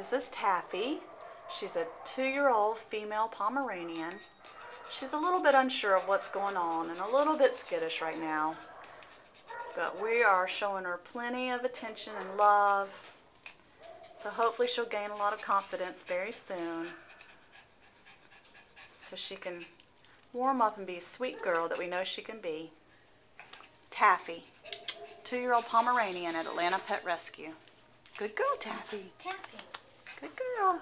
This is Taffy. She's a two-year-old female Pomeranian. She's a little bit unsure of what's going on and a little bit skittish right now. But we are showing her plenty of attention and love. So hopefully she'll gain a lot of confidence very soon. So she can warm up and be a sweet girl that we know she can be. Taffy, two-year-old Pomeranian at Atlanta Pet Rescue. Good girl, Taffy. Taffy. Good girl.